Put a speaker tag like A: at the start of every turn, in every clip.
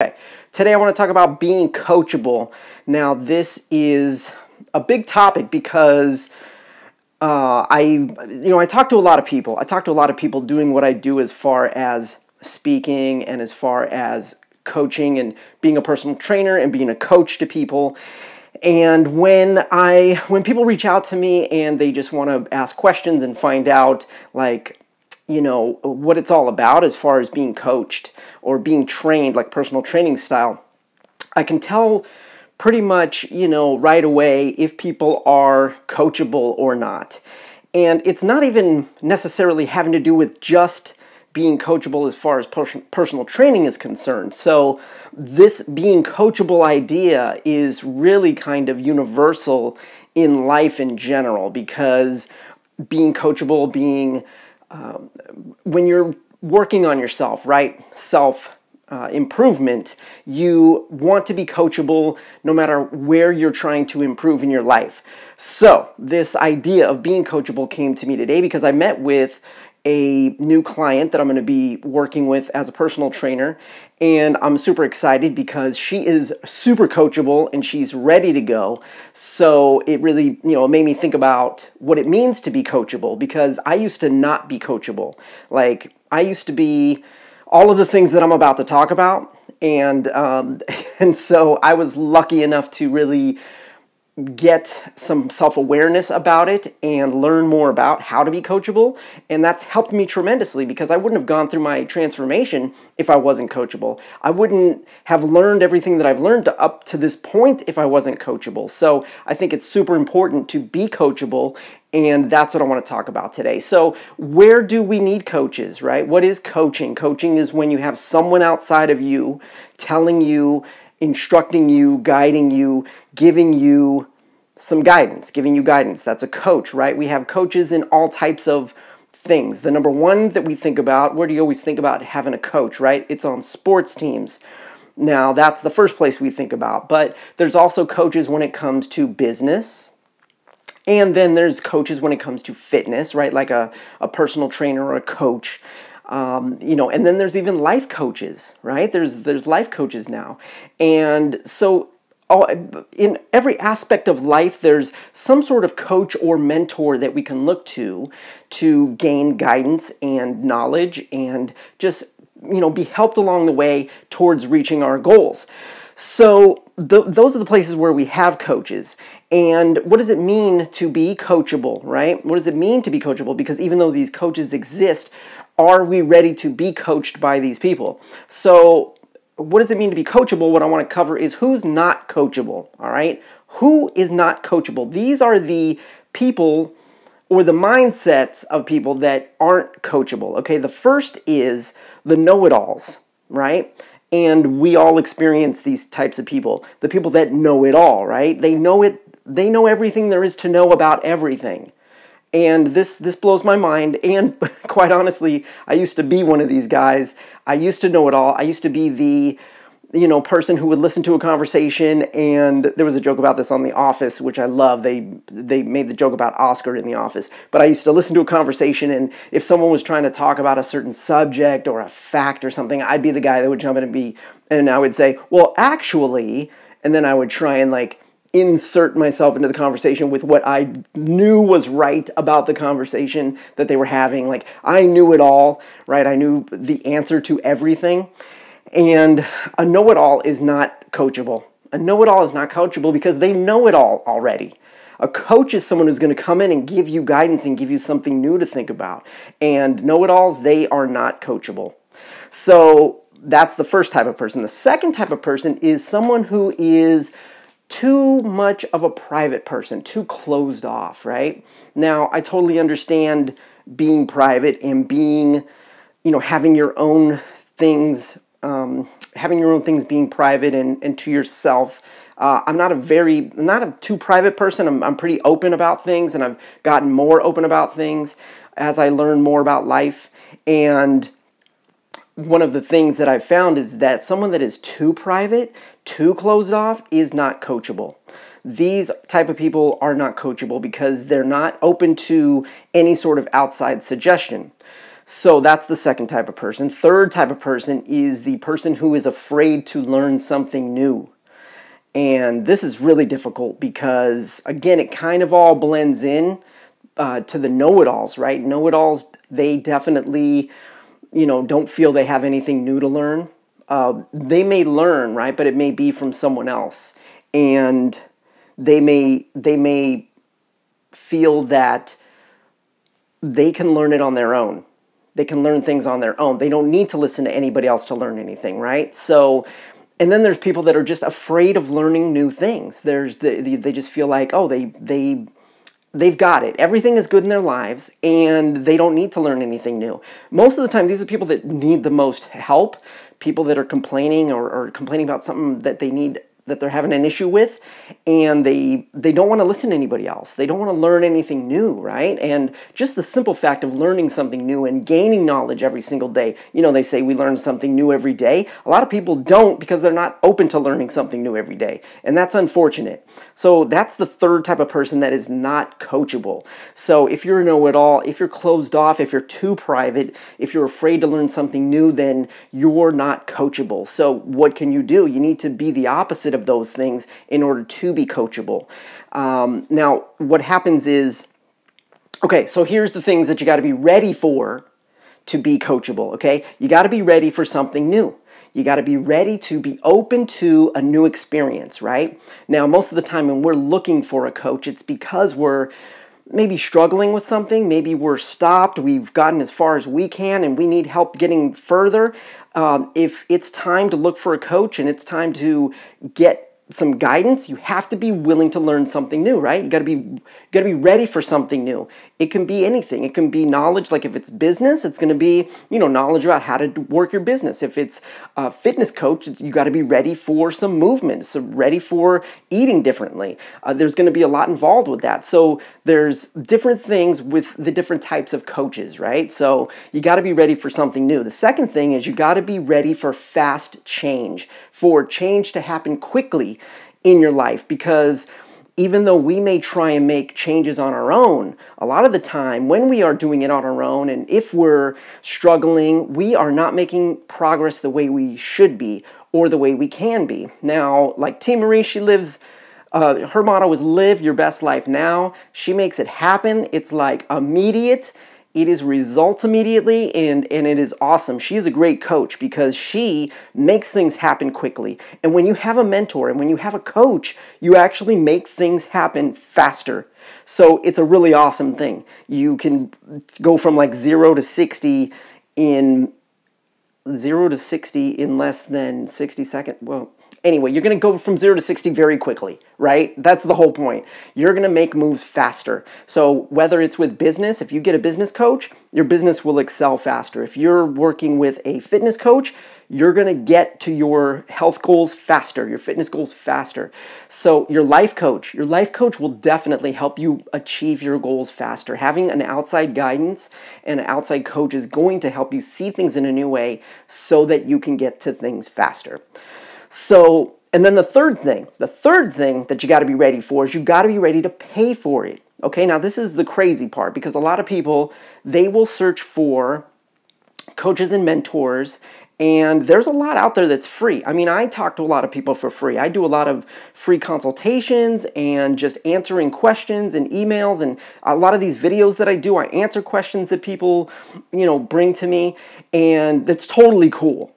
A: Okay, today I want to talk about being coachable. Now, this is a big topic because uh, I, you know, I talk to a lot of people. I talk to a lot of people doing what I do as far as speaking and as far as coaching and being a personal trainer and being a coach to people. And when I, when people reach out to me and they just want to ask questions and find out, like, you know, what it's all about as far as being coached or being trained, like personal training style, I can tell pretty much, you know, right away if people are coachable or not. And it's not even necessarily having to do with just being coachable as far as personal training is concerned. So, this being coachable idea is really kind of universal in life in general because being coachable, being um, when you're working on yourself, right? Self uh, improvement, you want to be coachable no matter where you're trying to improve in your life. So, this idea of being coachable came to me today because I met with a new client that I'm going to be working with as a personal trainer. And I'm super excited because she is super coachable and she's ready to go. So it really, you know, made me think about what it means to be coachable because I used to not be coachable. Like, I used to be all of the things that I'm about to talk about. And, um, and so I was lucky enough to really get some self awareness about it and learn more about how to be coachable. And that's helped me tremendously because I wouldn't have gone through my transformation if I wasn't coachable. I wouldn't have learned everything that I've learned up to this point if I wasn't coachable. So I think it's super important to be coachable. And that's what I want to talk about today. So, where do we need coaches, right? What is coaching? Coaching is when you have someone outside of you telling you instructing you, guiding you, giving you some guidance, giving you guidance. That's a coach, right? We have coaches in all types of things. The number one that we think about, where do you always think about having a coach, right? It's on sports teams. Now, that's the first place we think about. But there's also coaches when it comes to business. And then there's coaches when it comes to fitness, right? Like a, a personal trainer or a coach. Um, you know, and then there's even life coaches, right? There's there's life coaches now, and so all, in every aspect of life, there's some sort of coach or mentor that we can look to to gain guidance and knowledge and just you know be helped along the way towards reaching our goals. So the, those are the places where we have coaches. And what does it mean to be coachable, right? What does it mean to be coachable? Because even though these coaches exist, are we ready to be coached by these people? So, what does it mean to be coachable? What I want to cover is who's not coachable, all right? Who is not coachable? These are the people or the mindsets of people that aren't coachable. Okay, the first is the know it alls, right? And we all experience these types of people. The people that know it all, right? They know it, they know everything there is to know about everything and this this blows my mind and quite honestly i used to be one of these guys i used to know it all i used to be the you know person who would listen to a conversation and there was a joke about this on the office which i love they they made the joke about oscar in the office but i used to listen to a conversation and if someone was trying to talk about a certain subject or a fact or something i'd be the guy that would jump in and be and i would say well actually and then i would try and like insert myself into the conversation with what I knew was right about the conversation that they were having. Like I knew it all, right? I knew the answer to everything. And a know it all is not coachable. A know it all is not coachable because they know it all already. A coach is someone who's going to come in and give you guidance and give you something new to think about. And know it alls, they are not coachable. So that's the first type of person. The second type of person is someone who is too much of a private person, too closed off, right? Now, I totally understand being private and being, you know, having your own things, um, having your own things being private and, and to yourself. Uh, I'm not a very, not a too private person. I'm, I'm pretty open about things and I've gotten more open about things as I learn more about life. And one of the things that I've found is that someone that is too private, too closed off, is not coachable. These type of people are not coachable because they're not open to any sort of outside suggestion. So that's the second type of person. Third type of person is the person who is afraid to learn something new. And this is really difficult because, again, it kind of all blends in uh, to the know it alls, right? Know it alls, they definitely, you know, don't feel they have anything new to learn. Uh, they may learn, right? But it may be from someone else. And they may, they may feel that they can learn it on their own. They can learn things on their own. They don't need to listen to anybody else to learn anything, right? So, and then there's people that are just afraid of learning new things. There's the, the, they just feel like, oh, they they they've got it. Everything is good in their lives and they don't need to learn anything new. Most of the time these are people that need the most help, people that are complaining or, or complaining about something that they need that they're having an issue with and they they don't want to listen to anybody else. They don't want to learn anything new right? And just the simple fact of learning something new and gaining knowledge every single day. You know they say we learn something new every day. A lot of people don't because they're not open to learning something new every day and that's unfortunate. So that's the third type of person that is not coachable. So if you're a know-it-all if you're closed off if you're too private if you're afraid to learn something new then you're not coachable. So what can you do? You need to be the opposite of those things in order to be coachable. Um, now, what happens is, okay, so here's the things that you got to be ready for to be coachable, okay? You got to be ready for something new. You got to be ready to be open to a new experience, right? Now, most of the time when we're looking for a coach, it's because we're maybe struggling with something, maybe we're stopped, we've gotten as far as we can, and we need help getting further. Um, if it's time to look for a coach and it's time to get some guidance, you have to be willing to learn something new, right? You got to be got to be ready for something new. It can be anything. It can be knowledge like if it's business, it's going to be, you know, knowledge about how to work your business. If it's a fitness coach, you got to be ready for some movement, so ready for eating differently. Uh, there's going to be a lot involved with that. So there's different things with the different types of coaches, right? So you got to be ready for something new. The second thing is you got to be ready for fast change, for change to happen quickly in your life because even though we may try and make changes on our own, a lot of the time when we are doing it on our own and if we're struggling, we are not making progress the way we should be or the way we can be. Now, like T. Marie, she lives, uh, her motto is live your best life now. She makes it happen. It's like immediate it is results immediately and, and it is awesome. She is a great coach because she makes things happen quickly. And when you have a mentor and when you have a coach, you actually make things happen faster. So it's a really awesome thing. You can go from like zero to 60 in zero to 60 in less than 60 seconds. Well, Anyway, you're going to go from 0 to 60 very quickly, right? That's the whole point. You're going to make moves faster. So, whether it's with business, if you get a business coach, your business will excel faster. If you're working with a fitness coach, you're going to get to your health goals faster, your fitness goals faster. So, your life coach, your life coach will definitely help you achieve your goals faster. Having an outside guidance and an outside coach is going to help you see things in a new way so that you can get to things faster. So, and then the third thing, the third thing that you got to be ready for is you got to be ready to pay for it. Okay, now this is the crazy part because a lot of people they will search for coaches and mentors and there's a lot out there that's free. I mean, I talk to a lot of people for free. I do a lot of free consultations and just answering questions and emails and a lot of these videos that I do, I answer questions that people, you know, bring to me and that's totally cool.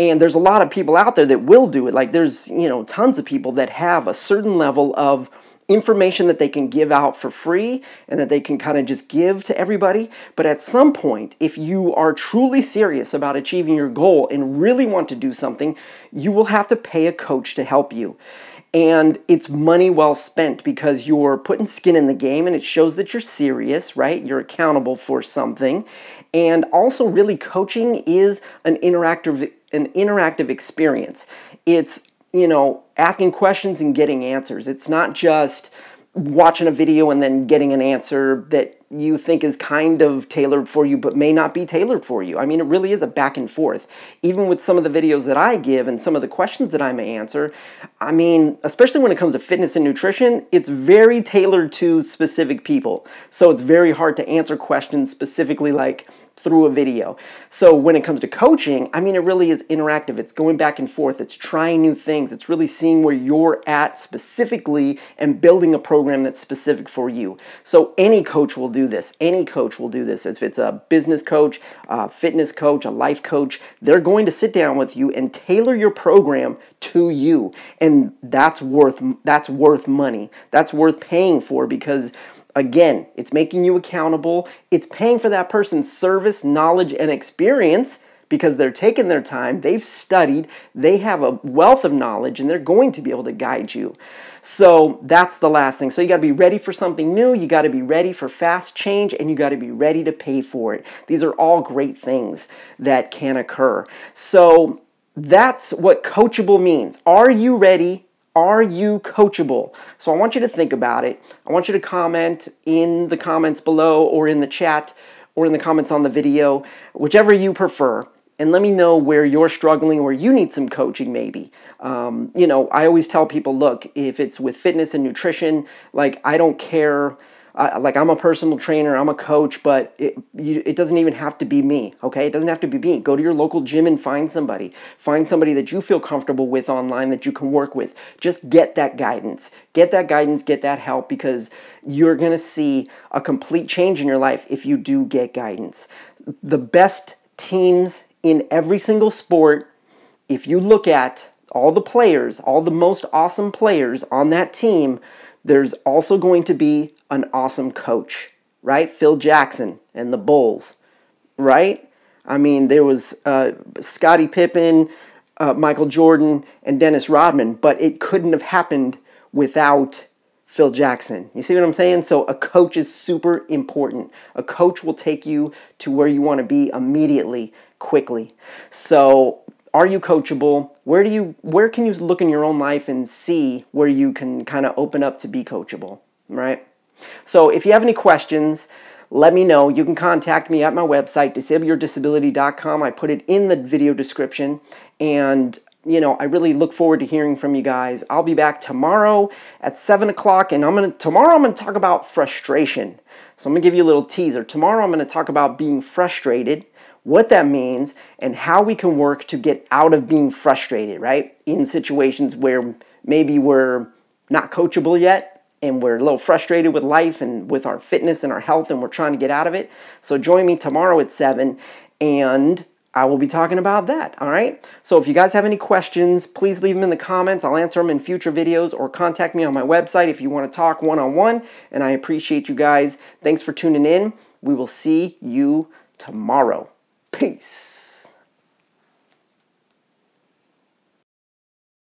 A: And there's a lot of people out there that will do it. Like there's, you know, tons of people that have a certain level of information that they can give out for free and that they can kind of just give to everybody. But at some point, if you are truly serious about achieving your goal and really want to do something, you will have to pay a coach to help you. And it's money well spent because you're putting skin in the game and it shows that you're serious, right? You're accountable for something. And also, really, coaching is an interactive an interactive experience. It's, you know, asking questions and getting answers. It's not just watching a video and then getting an answer that you think is kind of tailored for you but may not be tailored for you. I mean, it really is a back and forth. Even with some of the videos that I give and some of the questions that I may answer, I mean, especially when it comes to fitness and nutrition, it's very tailored to specific people. So it's very hard to answer questions specifically like through a video. So when it comes to coaching, I mean, it really is interactive. It's going back and forth. It's trying new things. It's really seeing where you're at specifically and building a program that's specific for you. So any coach will do this. Any coach will do this. If it's a business coach, a fitness coach, a life coach, they're going to sit down with you and tailor your program to you. And that's worth that's worth money. That's worth paying for because Again, it's making you accountable. It's paying for that person's service, knowledge, and experience because they're taking their time, they've studied, they have a wealth of knowledge, and they're going to be able to guide you. So that's the last thing. So you got to be ready for something new, you got to be ready for fast change, and you got to be ready to pay for it. These are all great things that can occur. So that's what coachable means. Are you ready are you coachable? So I want you to think about it. I want you to comment in the comments below or in the chat or in the comments on the video, whichever you prefer. And let me know where you're struggling or you need some coaching maybe. Um, you know, I always tell people, look, if it's with fitness and nutrition, like I don't care like I'm a personal trainer, I'm a coach, but it, you, it doesn't even have to be me, okay? It doesn't have to be me. Go to your local gym and find somebody. Find somebody that you feel comfortable with online that you can work with. Just get that guidance. Get that guidance, get that help because you're going to see a complete change in your life if you do get guidance. The best teams in every single sport, if you look at all the players, all the most awesome players on that team, there's also going to be an awesome coach, right? Phil Jackson and the Bulls, right? I mean, there was uh, Scottie Pippen, uh, Michael Jordan, and Dennis Rodman, but it couldn't have happened without Phil Jackson. You see what I'm saying? So a coach is super important. A coach will take you to where you want to be immediately, quickly. So are you coachable? Where do you where can you look in your own life and see where you can kind of open up to be coachable, right? So if you have any questions, let me know. You can contact me at my website, disableyourdisability.com. I put it in the video description. And, you know, I really look forward to hearing from you guys. I'll be back tomorrow at 7 o'clock. And I'm gonna tomorrow I'm gonna talk about frustration. So I'm gonna give you a little teaser. Tomorrow I'm gonna talk about being frustrated, what that means, and how we can work to get out of being frustrated, right? In situations where maybe we're not coachable yet and we're a little frustrated with life and with our fitness and our health and we're trying to get out of it. So join me tomorrow at 7 and I will be talking about that, all right? So if you guys have any questions, please leave them in the comments. I'll answer them in future videos or contact me on my website if you want to talk one-on-one, and I appreciate you guys. Thanks for tuning in. We will see you tomorrow. Peace.